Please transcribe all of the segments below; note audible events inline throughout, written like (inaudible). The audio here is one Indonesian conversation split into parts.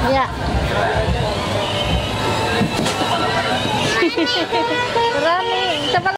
(laughs) Iya. Running. Cepat.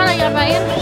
apa lagi ngapain?